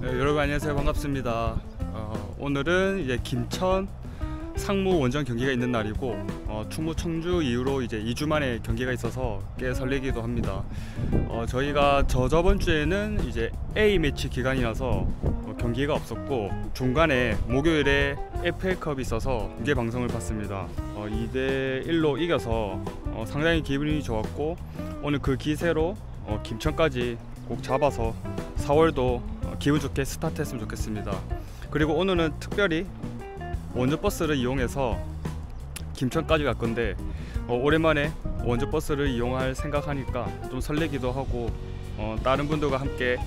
네, 여러분 안녕하세요 반갑습니다. 어, 오늘은 이제 김천 상무 원정 경기가 있는 날이고 어, 충무 청주 이후로 이제 2주 만에 경기가 있어서 꽤 설레기도 합니다. 어, 저희가 저 저번 주에는 이제 A 매치 기간이라서 어, 경기가 없었고 중간에 목요일에 FA컵이 있어서 두개 방송을 봤습니다. 어, 2대 1로 이겨서 어, 상당히 기분이 좋았고 오늘 그 기세로 어, 김천까지 꼭 잡아서 4월도 어, 기분 좋게 스타트했으면 좋겠습니다. 그리고 오늘은 특별히 원조 버스를 이용해서 김천까지 갈 건데 어, 오랜만에 원조 버스를 이용할 생각하니까 좀 설레기도 하고 어, 다른 분들과 함께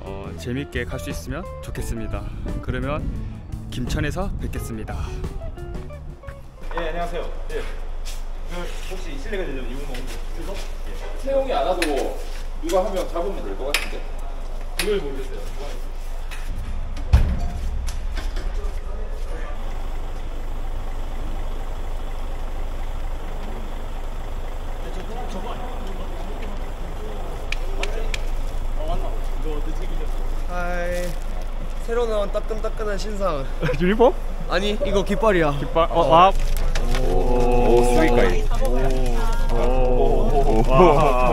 어, 재밌게 갈 수 있으면 좋겠습니다. 그러면 김천에서 뵙겠습니다. 예, 안녕하세요. 예. 그 혹시 실례가 되면 이분 먹는 거 채용이 안 와도 이거 한명 잡으면 될 것 같은데. 그걸 모르겠어요. 하이 새로 나온 따끈따끈한 신상 유니폼? 아니 이거 깃발이야 깃발? 어, 와. 오.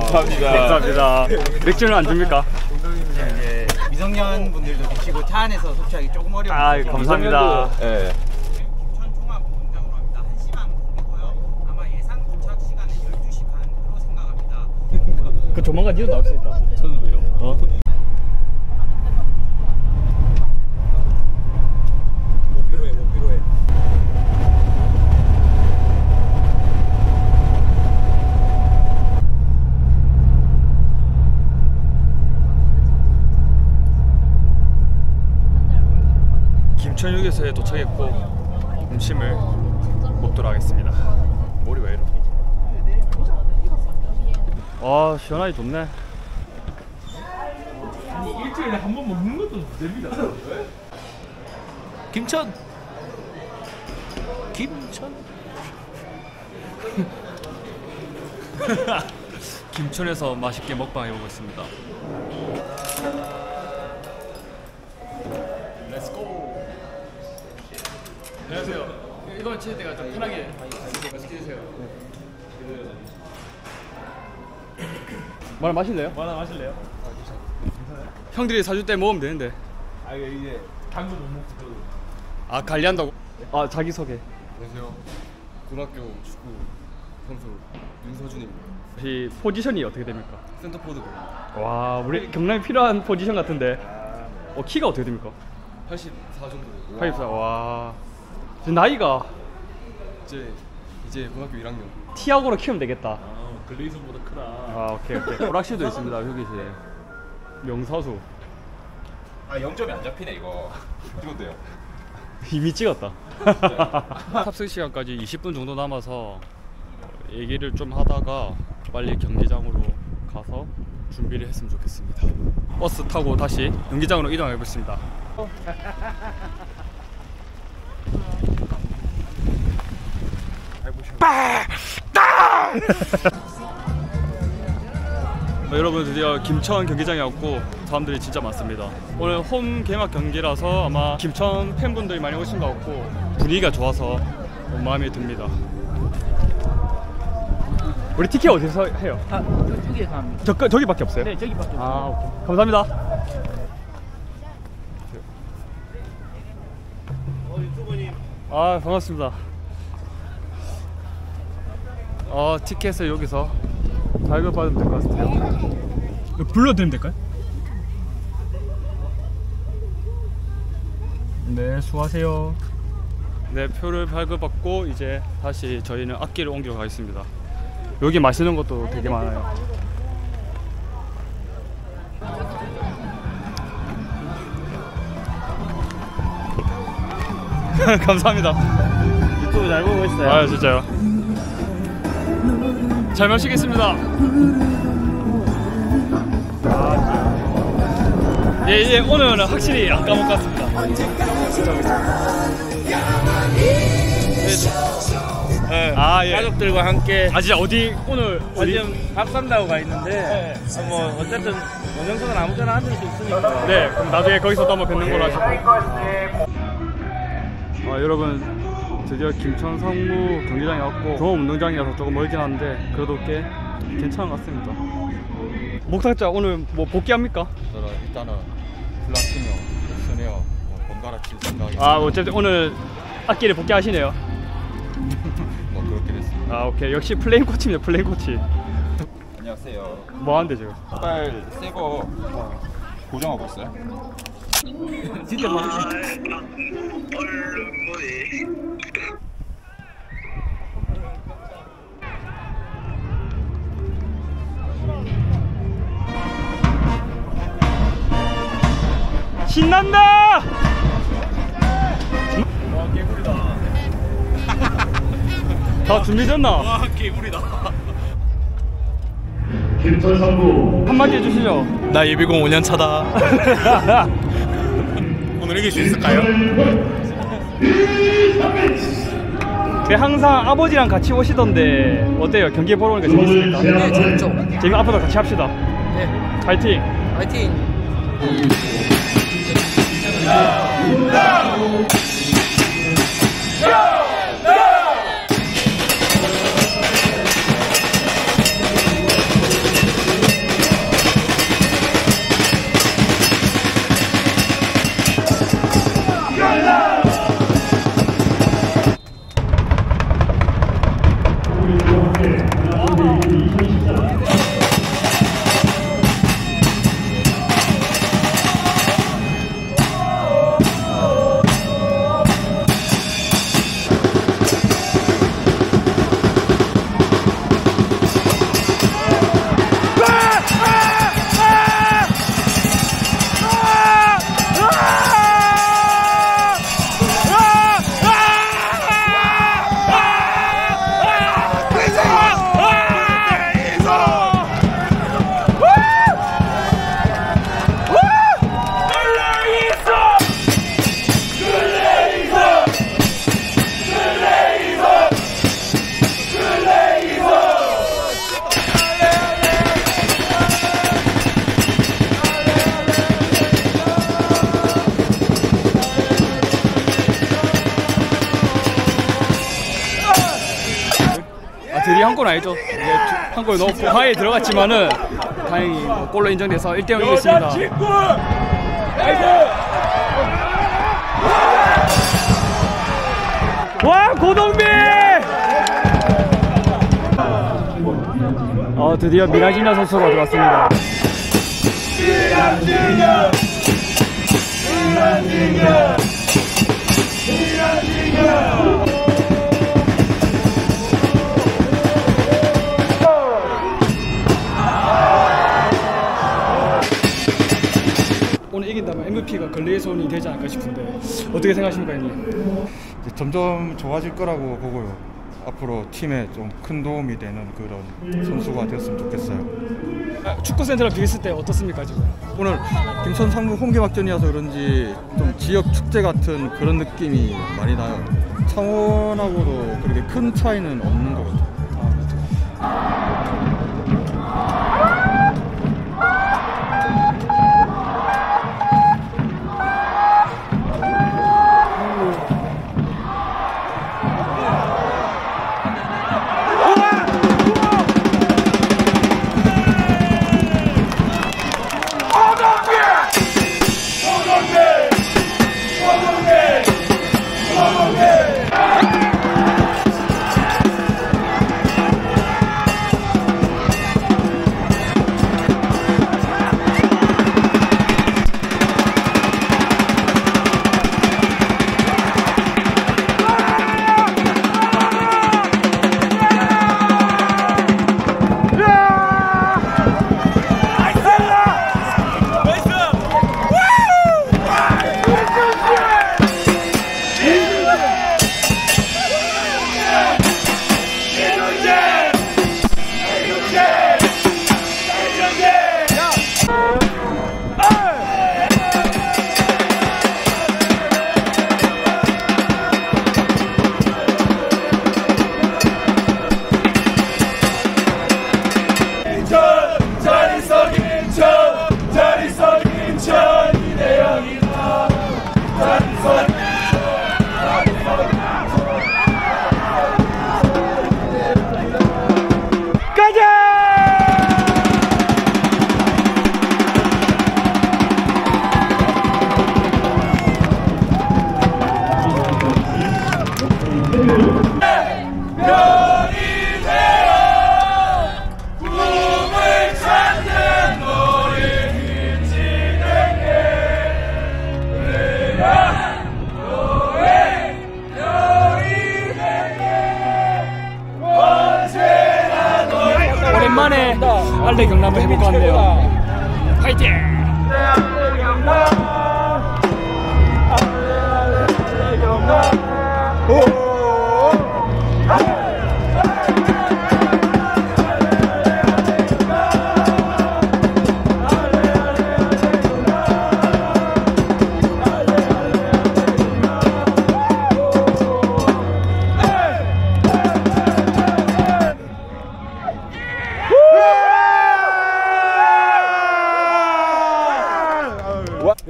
감사합니다. 맥주는 안 줍니까? 이제 미성년 분들도 계시고 차 안에서 섭취하기 조금 어려운 아, 감사합니다. 예. 천 종합공장으로 합니다. 1시간 공이고 요. 아마 예상 도착 시간은 12시 반으로 생각합니다. 그 조만간 니도 나올 수 있다. 저는 왜요? 어? 못 필요해, 못 필요해. 휴게소에 도착했고 음식을 먹도록 하겠습니다. 머리 왜 이래? 아 시원하게 좋네. 아니 일주일에 한 번 먹는 것도 됩니다. 김천. 김천. 김천에서 맛있게 먹방 해보고 있습니다. 칠 때가 좀 편하게 맛있게 드세요. 말 마실래요? 뭐 하나 마실래요? 형들이 사줄 때 먹으면 되는데. 아 이거 이제 당근 못 먹고. 아 관리한다고? 아 자기 소개. 안녕하세요. 고등학교 축구 선수 윤서준입니다. 혹시 포지션이 어떻게 됩니까? 센터포워드 와 우리 경남에 필요한 포지션 같은데. 어 키가 어떻게 됩니까? 84 정도. 84. 와. 지금 나이가 이제 이제 고등학교 1학년. 티아고로 키우면 되겠다. 아 글레이슨보다 크다. 아 오케이 오케이. 오락실도 있습니다 휴게실에. 명사수. 아, 0점이 안 잡히네, 이거. 찍어도요. 이미 찍었다. 탑승 시간까지 20분 정도 남아서 얘기를 좀 하다가 빨리 경기장으로 가서 준비를 했으면 좋겠습니다. 버스 타고 다시 경기장으로 이동해 보겠습니다. 어, 여러분 드디어 김천 경기장에 왔고 사람들이 진짜 많습니다. 오늘 홈 개막 경기라서 아마 김천 팬분들이 많이 오신 것 같고 분위기가 좋아서 마음에 듭니다. 우리 티켓 어디서 해요? 아, 저기에 갑니다. 저 저기밖에 없어요? 네, 저기밖에 없어요. 아 오케이. 감사합니다. 아 반갑습니다. 어 티켓을 여기서 발급받으면 될 것 같아요. 불러드리면 될까요? 네 수고하세요. 네 표를 발급받고 이제 다시 저희는 악기를 옮겨 가겠습니다. 여기 맛있는 것도 되게 많아요. 감사합니다. 유튜브 잘 보고 있어요. 아 진짜요. 잘 마시겠습니다. 예, 예, 오늘은 확실히 안 까먹 같습니다. 네. 아, 예. 가족들과 함께 아, 진짜 어디, 오늘, 어디? 지금 밥 산다고 가 있는데 뭐 어쨌든 원정석은 아무 데나 앉을 수 있으니까. 네, 그럼 나중에 거기서 또 한번 뵙는 걸로 하시고. 아, 여러분 드디어 김천 상무 경기장에 왔고 종합 운동장이라서 조금 멀긴 한데 그래도 꽤 괜찮은 것 같습니다. 목탁자 오늘 뭐 복귀합니까? 저는 일단은 플라티니어, 스네어, 뭐 번갈아 칠 생각이 아, 어쨌든 오늘 악기를 복귀하시네요. 뭐 그렇게 됐습니다. 아, 오케이. 역시 플레임 코치입니다. 플레임 코치. 안녕하세요. 뭐 하는데 지금? 빨 새거 고정하고 있어요? 진짜 뭐 신난다! 와 개구리다. 다 준비됐나? 와 개구리다. 한마디 해주시죠. 나 예비군 5년 차다. 오늘 이길 수 있을까요? 그 항상 아버지랑 같이 오시던데 어때요? 경기 보러 오니까 재밌습니까? 네, 재밌죠? 재미 앞으로 같이 합시다. 네, 파이팅! 화이팅! 한골 아니죠? 한 골 넣고 하에 들어갔지만은 다행히 뭐 골로 인정돼서 1대 0 이겼습니다. 와 고동빈! 어 드디어 미라지나 선수가 들어왔습니다. 오늘 이긴다면 MVP가 걸레의 손이 되지 않을까 싶은데 어떻게 생각하십니까, 형님? 이제 점점 좋아질 거라고 보고요. 앞으로 팀에 좀 큰 도움이 되는 그런 선수가 됐으면 좋겠어요. 아, 축구 센터를 비겼을 때 어떻습니까 지금? 오늘 김천 상무 홈개막전이어서 그런지 좀 지역 축제 같은 그런 느낌이 많이 나요. 창원하고도 그렇게 큰 차이는 없는 것 같아요. 경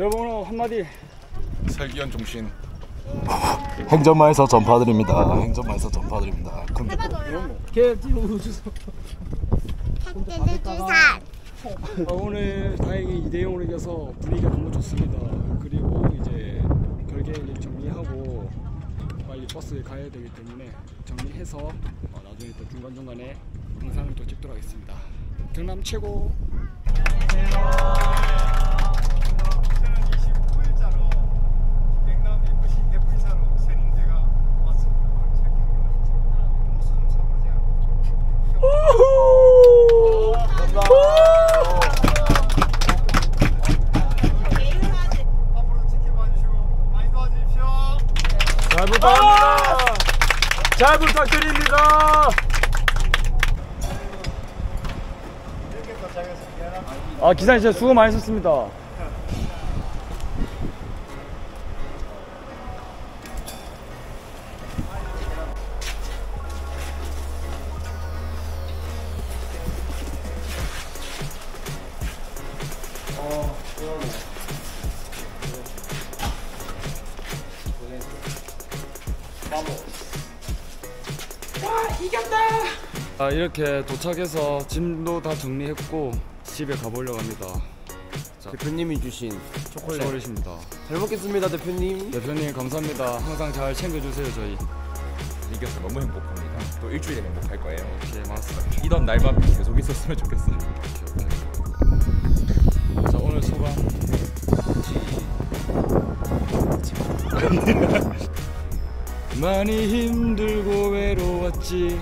여러분 한마디. 살기현 종신. 행전마에서 전파드립니다. 행전마에서 전파드립니다. 근데 어, 오늘 다행히 2대 0으로 이겨서 분위기가 너무 좋습니다. 그리고 이제 결계 이제 정리하고 빨리 버스에 가야 되기 때문에 정리해서 어, 나중에 또 중간 중간에 영상을 또 찍도록 하겠습니다. 경남 최고. 잘 부탁합니다. 잘 부탁드립니다. 아 기사님 진짜 수고 많으셨습니다. 아, 이렇게 도착해서 짐도 다 정리했고 집에 가보려고 합니다. 자, 대표님이 주신 초콜릿. 초콜릿입니다. 잘 먹겠습니다, 대표님. 대표님 감사합니다. 항상 잘 챙겨주세요 저희. 이겨서 너무 행복합니다. 또 일주일에 행복할 거예요. 네 맞습니다. 이런 날만 계속 있었으면 좋겠어요. 자 오늘 소감. 많이 힘들고 외로웠지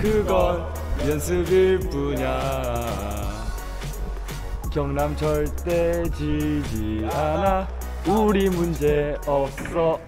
그건 연습일 뿐이야. 경남 절대 지지 않아. 우리 문제 없어